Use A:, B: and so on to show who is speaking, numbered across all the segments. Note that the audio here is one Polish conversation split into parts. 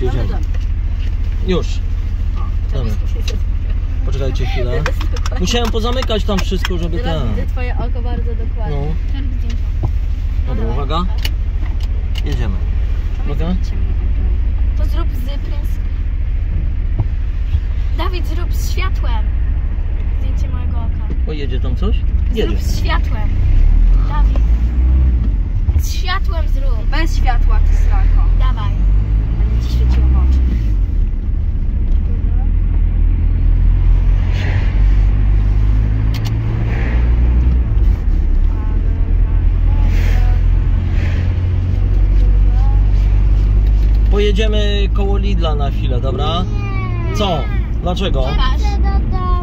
A: Już jedziemy. Już. Dobra. Poczekajcie chwilę. Musiałem pozamykać tam wszystko, żeby
B: Teraz
A: ten.
B: widzę twoje oko bardzo dokładnie.
A: No. Dobra, uwaga. Jedziemy. Uwaga.
C: To zrób z prins. Dawid, zrób z światłem. Zdjęcie mojego oka.
A: O, jedzie tam coś? Jedzie.
C: Zrób z światłem. Dawid. Z światłem zrób.
B: Bez światła, ty srako.
C: Dawaj.
B: Będzie ci świeciło w oczy.
A: Pojedziemy koło Lidla na chwilę, dobra? Co? Dlaczego?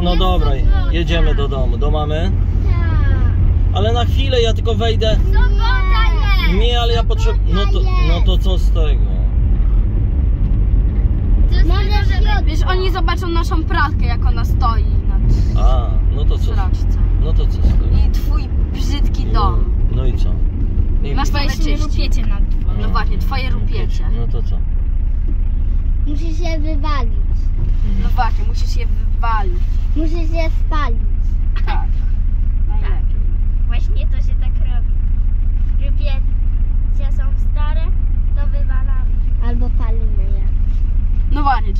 A: No dobra, jedziemy do domu, do mamy. Ale na chwilę ja tylko wejdę. Nie, ale ja potrzebuję. No to, no to co z tego?
B: Wiesz, oni zobaczą naszą pralkę, jak ona stoi na
A: A, no to co? No to co tego?
B: I twój brzydki dom.
A: No i co? I,
B: Masz
C: Weź
B: swoje
C: nie rupiecie nad dworem.
B: No właśnie, twoje rupiecie.
A: No to co?
D: Musi się wywalić.
B: No właśnie, musisz je wywalić.
D: Musi się spalić.
B: Tak. Najlepiej.
C: Właśnie to się tak robi. Rupiecie są stare, to wywalamy.
D: Albo palimy je.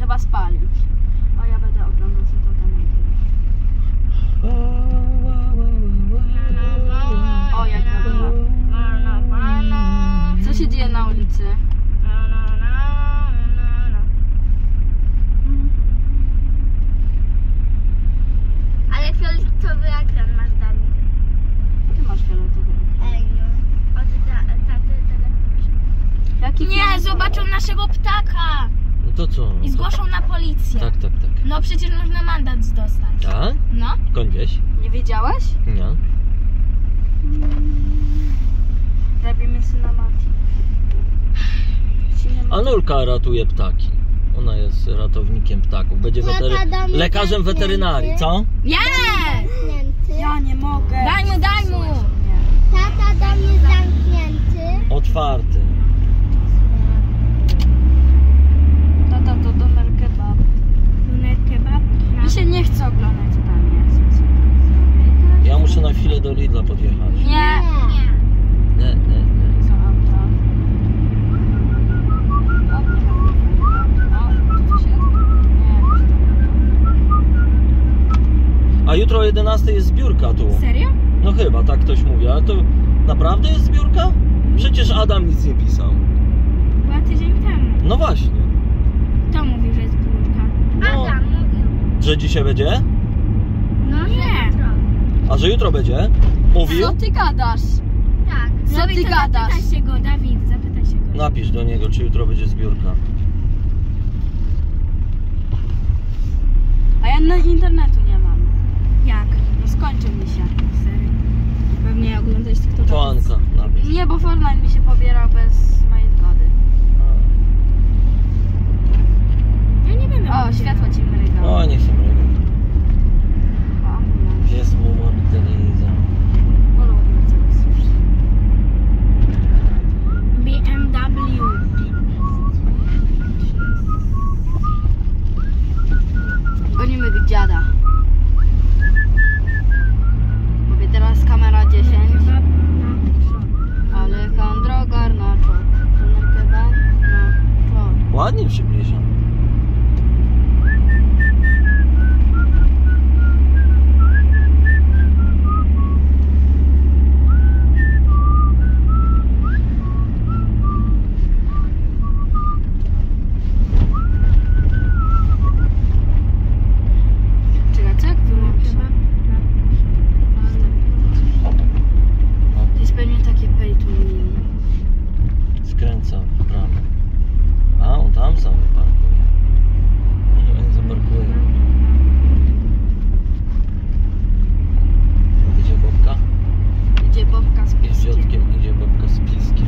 B: Właśnie, trzeba spalić. A ja będę oglądał co to tam O, jak dobrze. Co się dzieje na ulicy?
C: Ale fioletowy ekran masz Dawid.
B: Ty masz fioletowy.
D: Ej,
C: Od ta, taty telefon.
B: Jaki
C: Nie,
B: fioletowy?
C: zobaczą naszego ptaka
A: No to co?
C: i zgłoszą na policję.
A: Tak, tak, tak.
C: No przecież można mandat dostać.
A: Tak?
C: No.
A: Skąd wieś?
B: Nie wiedziałeś?
A: Nie.
B: Robimy synamati.
A: Anulka ratuje ptaki. Ona jest ratownikiem ptaków. Będzie wetery... lekarzem
D: zamknięty.
A: weterynarii, co?
D: Zamknięty.
B: Ja nie mogę.
C: Daj mu, daj mu!
D: Tata do mnie zamknięty.
A: Otwarty.
B: Tata to doner kebab.
C: Luner kebab.
B: Mi się nie chce oglądać tam jest.
A: Ja muszę na chwilę do Lidla podjechać.
B: Nie.
C: Nie.
A: Nie, nie, nie.
B: Co auta? O, o, tu coś jest? Nie,
A: A jutro o 11 jest zbiórka tu.
C: Serio?
A: No chyba, tak ktoś mówi, ale to naprawdę jest zbiórka? Przecież Adam nic nie pisał.
C: Była tydzień temu.
A: No właśnie.
C: Kto mówił, że jest biurka?
A: No.
C: Adam mówił.
A: Że dzisiaj będzie?
C: No nie.
A: A że jutro będzie? Mówił?
B: Co ty gadasz?
C: Tak.
B: Co
C: Dawid,
B: ty
C: to
B: gadasz?
C: Zapytaj się go, Dawid, zapytaj się go.
A: Napisz do niego, czy jutro będzie zbiórka.
B: A ja na internetu nie mam.
C: Jak?
B: No skończył mi się.
C: Serio? Pewnie oglądałeś TikToka.
A: To Anka, napisz.
B: Nie, bo Fortnite mi się pobierał bez mojej zgody.
C: Ja nie będę
B: O, światło ci.
A: O, nie chcę mrygać. Jest mu
B: Mercedes.
C: BMW.
B: Gonimy dziada. Mówię teraz kamera 10.
C: Kebab na przód.
B: Alejandro Garnacho.
A: Ładnie przybliża.
B: Czekaj, co jak wyłączę?
C: Kebab na przód.
B: To jest pewnie takie pay to win.
A: Skręca w prawo. A, on tam sam parkuje. Nie, nie zaparkuje. Idzie Bobka?
B: Idzie Bobka z
A: I z
B: piskiem.
A: dziadkiem idzie Bobka z piskiem.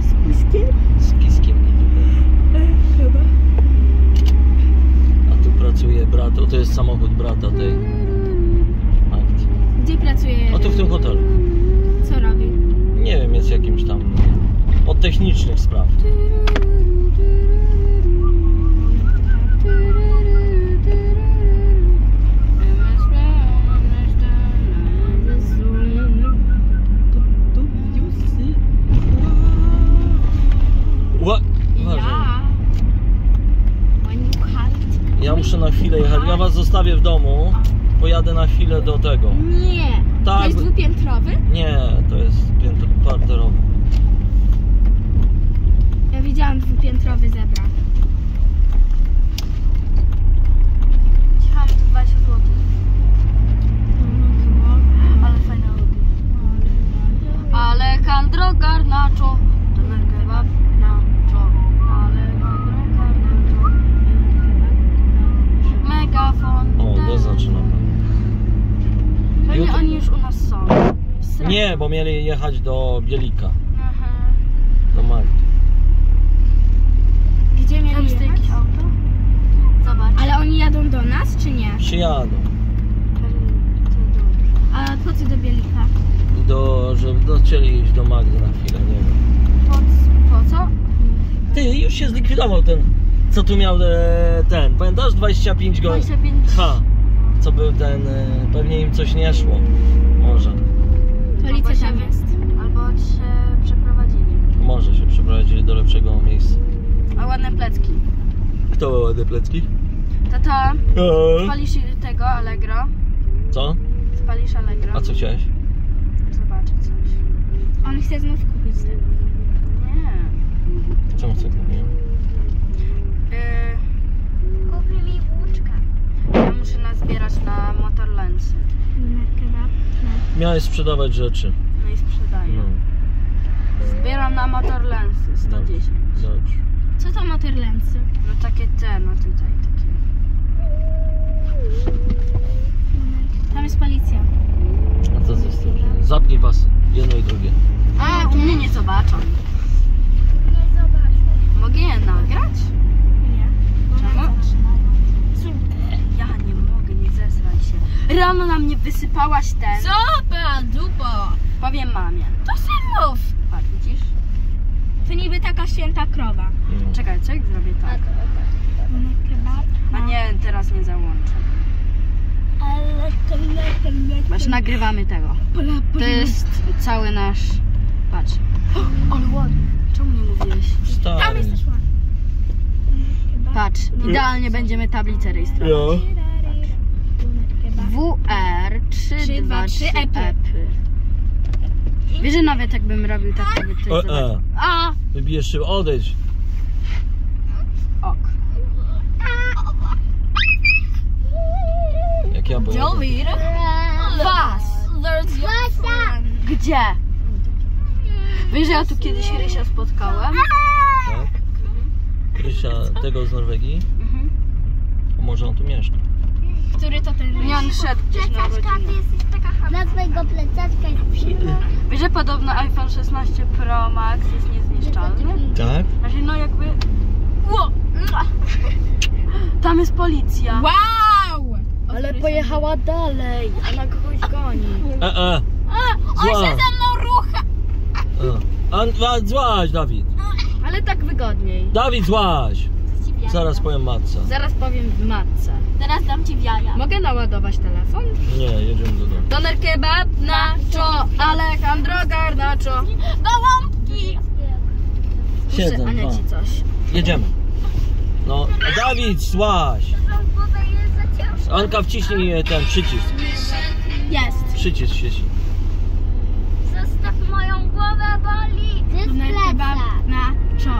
B: Z piskiem?
A: Z piskiem idzie Bobka. A tu pracuje brat, o to jest samochód brata tej Magdy.
C: Gdzie pracuje?
A: O tu w tym hotelu.
C: Co robi?
A: Nie wiem, jest jakimś tam od technicznych spraw. Ja was zostawię w domu. Pojadę na chwilę do tego.
C: Nie.
A: Tak,
C: To jest dwupiętrowy?
A: Nie, to jest piętro, parterowy.
C: Ja widziałam dwupiętrowy zebra.
B: Mamy tu 20 zł. Ale fajne lubię. Alejandro Garnacho. Doner kebab nacho. Alejandro Garnacho. Megafon.
A: O, to zaczyna.
B: Pewnie
A: Jutro-
B: oni już u nas są. Sra-
A: Nie, bo mieli jechać do Bielika,
B: Aha.
A: do Magdy.
C: Gdzie mieli jechać?
B: jakieś auto? Zobacz.
C: Ale oni jadą do nas, czy nie?
A: Przyjadą.
C: A po co do Bielika?
A: Do, żeby chcieli iść do Magdy na chwilę, nie wiem.
B: Po, po co?
A: Ty, już się zlikwidował ten, co tu miał e, ten, pamiętasz 25 go...
B: 25.
A: Ha, co był ten, e, pewnie im coś nie szło. Może,
C: Policja
B: Albo
C: tam
B: się-
C: jest.
B: Albo się przeprowadzili.
A: może się przeprowadzili do lepszego miejsca.
B: A ładne plecki.
A: Kto ma ładne plecki?
B: Tata,
A: Eee.
B: spalisz tego Allegro?
A: Co?
B: Spalisz Allegro?
A: A co chciałeś?
B: Zobaczyć coś.
C: On chce znów kupić ten.
B: Nie.
A: Czemu chcę kupiłem?
B: Yy,
D: Kupi mi włóczkę.
B: ja muszę nazbierać na Motorlandsy.
C: Numer kebab. No.
A: Miałeś sprzedawać rzeczy.
B: No i sprzedaję.
A: No,
B: Zbieram na Motorlandsy 110.
A: dobrze.
C: Co to motorlensy?
B: No takie te, no tutaj takie.
C: Tam jest policja.
A: A co ze tym? Zapnij pasy, jedno i drugie.
B: A, u mnie nie zobaczą.
D: Nie zobaczę.
B: Mogę je nagrać?
C: Nie.
B: Czemu?
C: nas zatrzymają.
B: Ja nie mogę, nie zesraj się. Rano na mnie wysypałaś ten.
C: Zupa, dupo.
B: Powiem mamie.
C: To sam mów.
B: Patrz, widzisz?
C: To niby taka święta krowa.
A: No.
B: Czekaj, co jak zrobię tak?
C: Kebab.
B: A nie, teraz nie załączę. Właśnie nagrywamy tego. To jest cały nasz... Patrz. Ale. Czemu nie mówiłeś?
C: Tam
A: Stary.
C: jest też ładnie. Numer kebab.
B: Patrz, idealnie będziemy tablicę rejestrować.
A: Jo.
C: Numer kebab.
B: WR 323
C: 323
B: epy. Wiesz, że nawet jakbym robił tak, to by ktoś zobaczył.
A: e.
B: A!
A: Wybijesz się, odejdź.
B: Ok.
A: Jak ja.
B: Was!
C: There's your friend.
B: Gdzie? Wiesz, że ja tu kiedyś Rysia spotkałem?
A: Tak? Krysia tego z Norwegii?
B: Mhm.
A: A może on tu mieszka?
C: Który to ten?
B: Nie, on szedł gdzieś na
D: Plecaczka, ty
B: rodzinę.
D: jesteś taka Dla twojego plecaczka jest przyjemna.
B: Wiesz, że podobno iPhone 16 Pro Max jest niezniszczalny?
A: Tak?
B: Znaczy, no jakby... Ło! Mua! Tam jest policja.
C: Wow!
B: Ale pojechała dalej, a na kogoś goni.
A: E, e.
C: On się ze mną rucha!
A: E. An, a, złaź, Dawid.
B: Ale tak wygodniej.
A: Dawid, złaź. Zaraz powiem matce.
B: Zaraz powiem w matce.
C: Teraz dam ci w jaja.
B: Mogę naładować telefon?
A: Nie, jedziemy do domu.
B: Doner kebab, nacho, Alejandro Garnacho.
C: Gołąbki!
A: Siedzę,
B: Ania ci coś.
A: Jedziemy. No, Dawid,
D: ciężka.
A: Anka, wciśnij ten przycisk.
C: Jest.
A: Przycisk sieci.
D: Zostaw moją głowę, boli. Plecak.
C: na czo.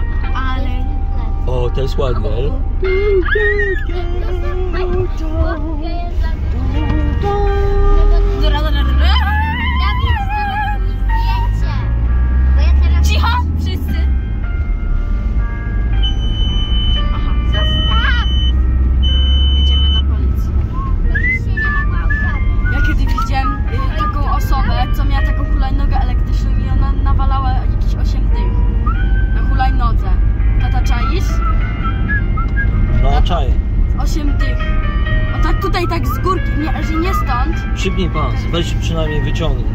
A: O, to jest ładne.
D: Zostaw
A: No, czaję.
B: 8 dych. O tak tutaj, tak z górki, nie, że nie stąd.
A: Przypnij pas, weź przynajmniej wyciągnij.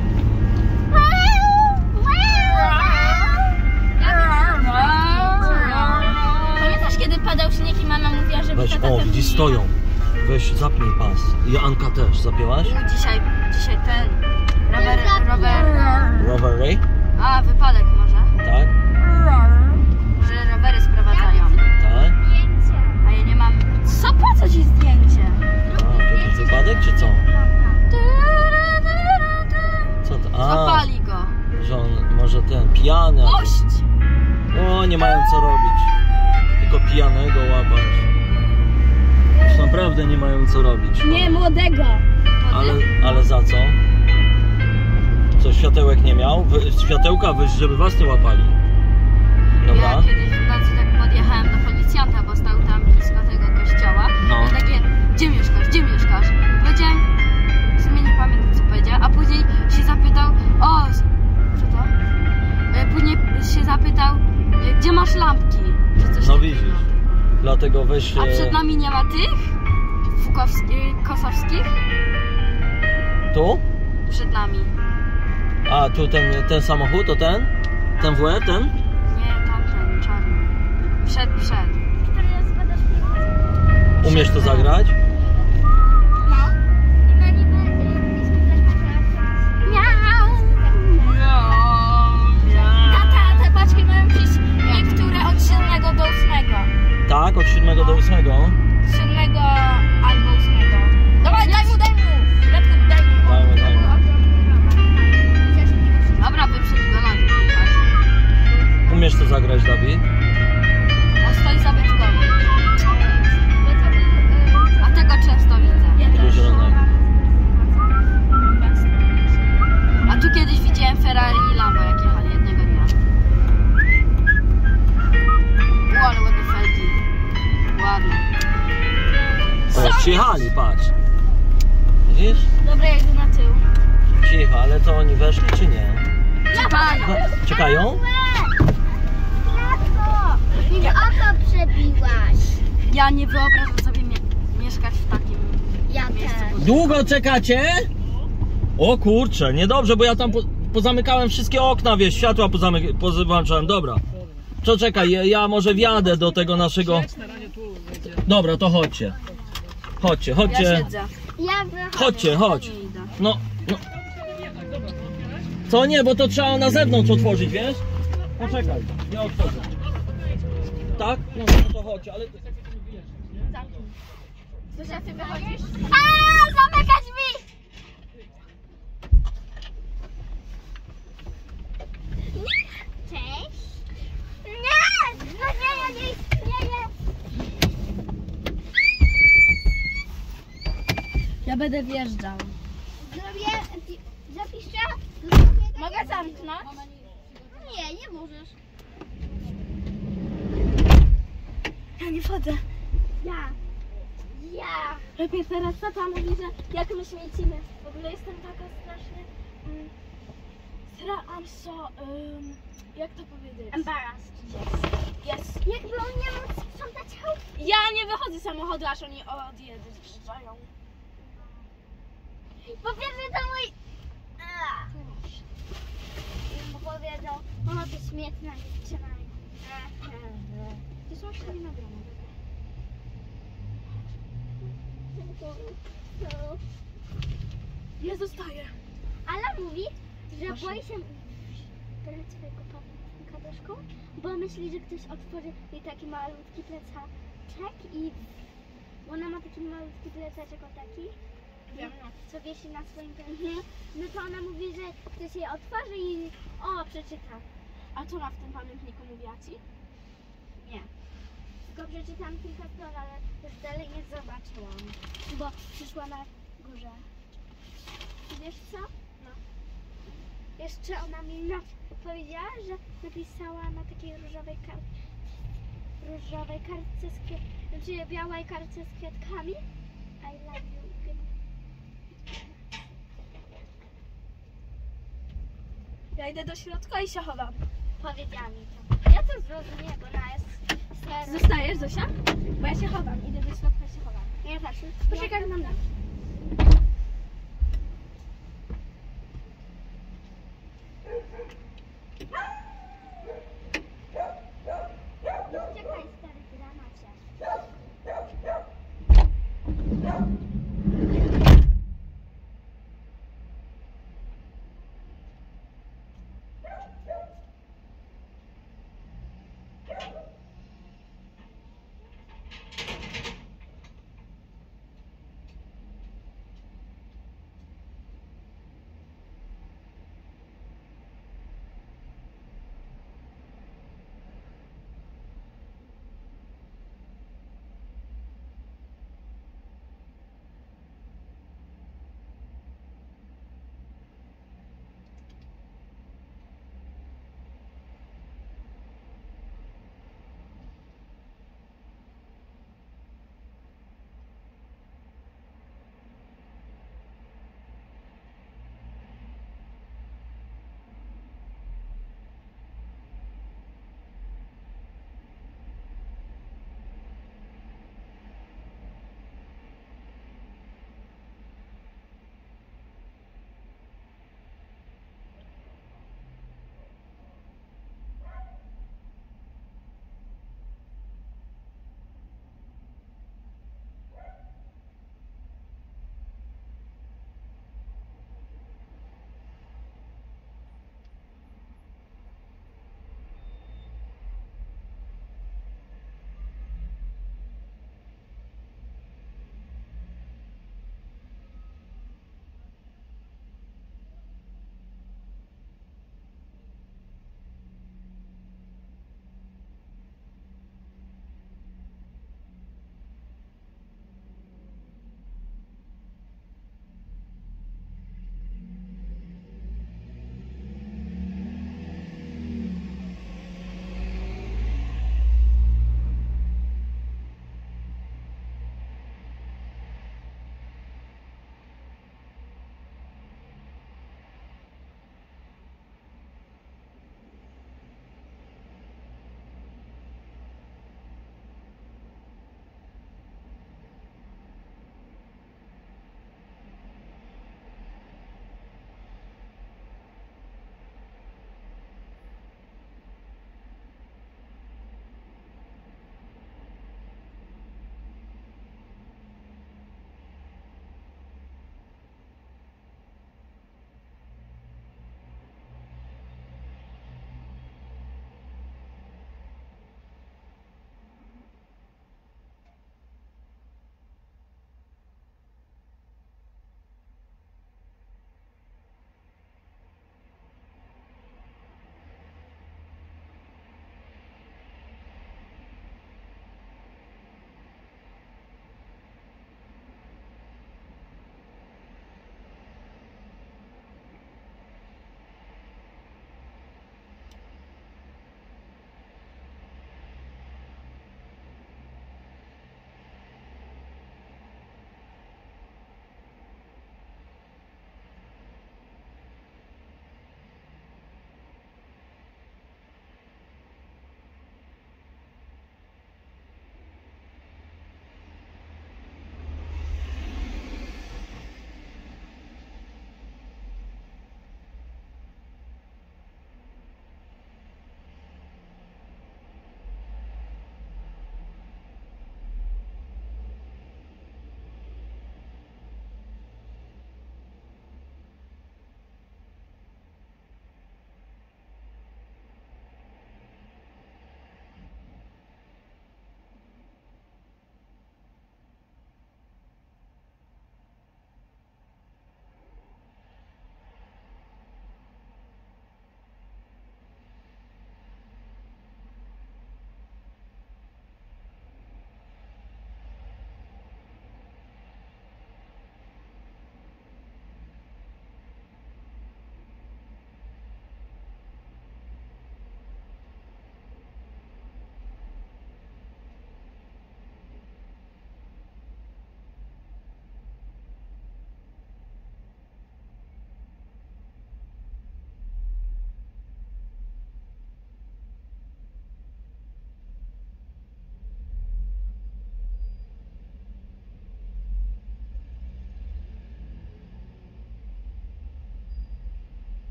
C: Pamiętasz kiedy padał śnieg i mama mówiła, żeby
A: Weź,
C: tata
A: o, widzisz,
C: nie-
A: stoją. Weź, zapnij pas. I Anka też, zapięłaś?
B: U, dzisiaj, dzisiaj ten rower, rower,
A: Rover Ray?
B: a wypadek może,
A: Tak? Wypadek, czy co? Co to? A,
B: Złapali go.
A: że on może ten pijany.
B: Puść!
A: O, nie mają co robić. Tylko pijanego łapać. Już naprawdę nie mają co robić.
C: Nie, młodego.
A: Ale, ale za co? Co, światełek nie miał? Wy, światełka wyjść, żeby was nie łapali. Dobra?
B: Zapytał, e, gdzie masz lampki? Czy coś
A: No
B: takiego.
A: widzisz. Dlatego weź...
B: A
A: e,
B: przed nami nie ma tych? Fukowskich, kosowskich?
A: Tu?
B: Przed nami.
A: A, tu ten, ten samochód, to ten? Ten WR, ten?
B: Nie, tamten, czarny. Przed, przed.
A: Umiesz to zagrać?
C: 7 do 8.
A: 7
C: albo 8. Dawaj, daj mu, daj mu! Radku, daj mu.
A: Dajmy, dajmy.
B: Dobra, wyprzedź go na tym.
A: Umiesz to zagrać, Dawid? Przyjechali, patrz. Widzisz?
C: Dobra, ja idę na tył.
A: Cicho, ale to oni weszli czy nie?
B: Czekaj.
A: We- Czekają?
D: Matko, mi oko przebiłaś.
B: Ja nie wyobrażam sobie mie mieszkać w takim
D: Ja
B: miejscu.
D: też.
A: Długo czekacie? O kurczę, niedobrze, bo ja tam po, pozamykałem wszystkie okna, wiesz, światła pozamyk- pozwłączałem, dobra. To czekaj, ja, ja może wjadę do tego naszego... Dobra, to chodźcie. Chodźcie,
B: Ja
A: chodźcie.
B: siedzę.
D: Ja wychodzę.
A: Chodźcie, chodź. No, no. Co nie, bo to trzeba na zewnątrz otworzyć, wiesz? Poczekaj, nie otworzę. Tak? No, no to chodźcie, ale...
C: Zosia, ty wychodzisz?
D: A, zamykać mi! Cześć. Nie! No nie, ja nie
C: Ja będę wjeżdżał.
D: Zrobię, zapiszę? Zrobię
C: Mogę zamknąć?
D: Nie, nie możesz.
C: Ja nie wchodzę.
D: Ja. Ja.
C: Lepiej teraz tata mówi, że jak my śmiecimy. W ogóle jestem taka strasznie... Mm, stra, I'm so... Um, jak to powiedzieć?
D: Embarrassed.
C: Yes.
D: Jakby on nie mógł sprzątać chałup.
C: Ja nie wychodzę z samochodu, aż oni odjeżdżają.
D: Bo pierwszy to mój... Bo powiedział, o to śmieszna dziewczyna.
C: To są jeszcze nie nagrane. Ja zostaję.
D: Ale mówi, że
C: Proszę.
D: boi się brać swojego pamiętnika do bo myśli, że ktoś otworzy jej taki malutki plecaczek i ona ma taki malutki plecaczek o taki. Co wiesi na swoim pędzie. No to ona mówi, że ktoś jej otworzy i o, przeczyta.
C: A co ma w tym pamiętniku mówiła ci?
D: Nie. Tylko przeczytam kilka stron, ale już dalej nie zobaczyłam. Bo przyszła na górze. Wiesz co? No. Jeszcze ona mi powiedziała, że napisała na takiej różowej kartce różowej kartce z kwiat... znaczy białej kartce z kwiatkami I love you.
C: Ja idę do środka i się chowam.
D: Powiedziała mi to. Ja to zrozumiem, bo ona jest stara.
C: Zostajesz, Zosia? Bo ja się chowam. Idę do środka i się chowam.
D: Ja też.
C: Poczekaj na mnie.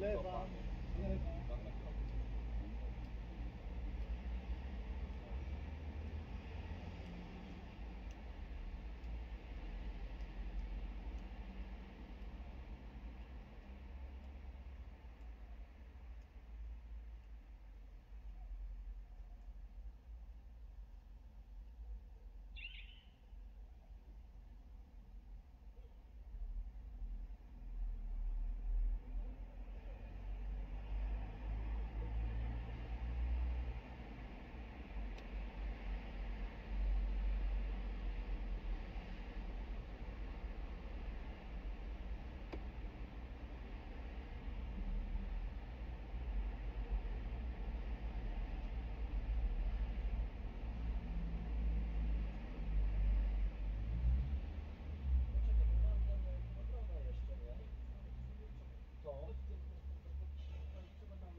D: levar. taką,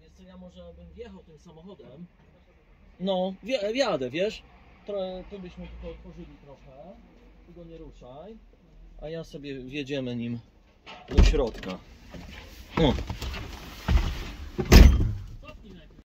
A: Wiesz ja może bym wjechał tym samochodem. No, wjadę, wiesz? Tro- tu byśmy tylko otworzyli trochę. Ty go nie ruszaj. A ja sobie wjedziemy nim do środka. O,